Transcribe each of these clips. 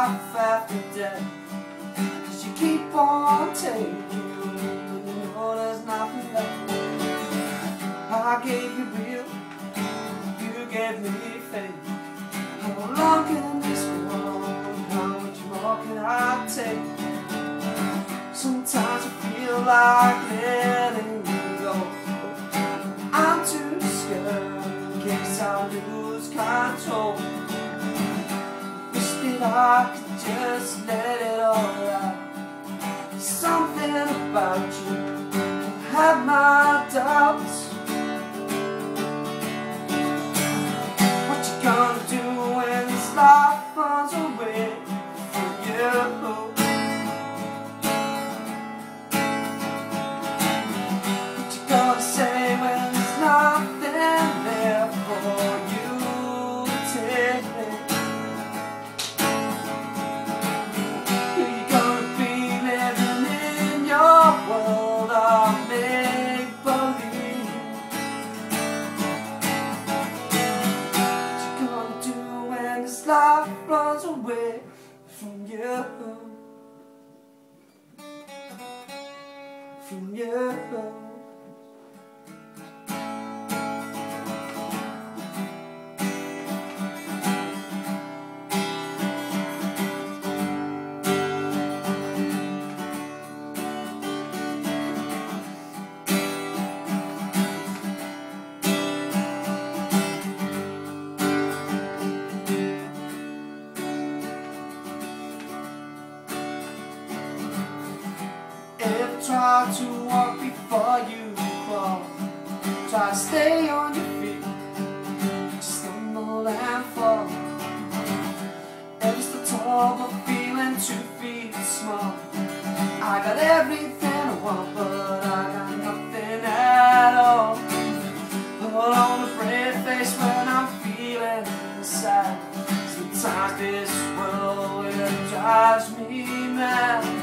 life after death. Cause you keep on taking Oh, there's nothing left I gave you real. You gave me faith. How long can this go on? How much more can I take? Sometimes I feel like I could just let it all out. Something about you have my doubts From Try to walk before you crawl Try to stay on your feet Stumble and fall. Ever so tall but feeling two feet small. I got everything I want but I got nothing at all. Hold on a brave face when I'm feeling sad. Sometimes this world it drives me mad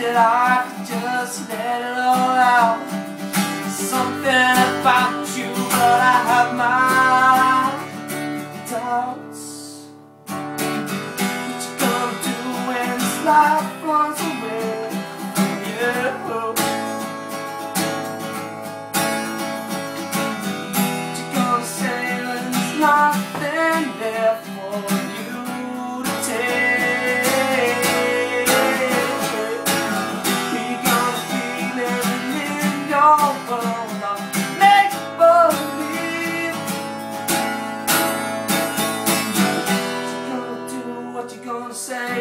that I could just let it all out. Something about you, but I have my doubts. What you gonna do when this life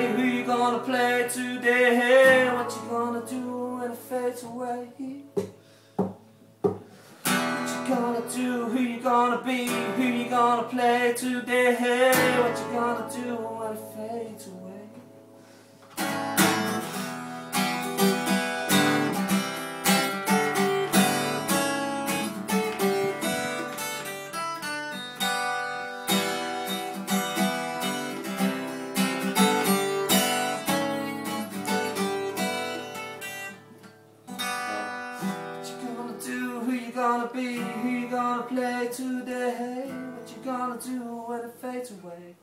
who you gonna play today What you gonna do when it fades away what you gonna do? Who you gonna be? Who you gonna play today? What you gonna do when it fades away? gonna be? Who you gonna play today? What you gonna do when it fades away?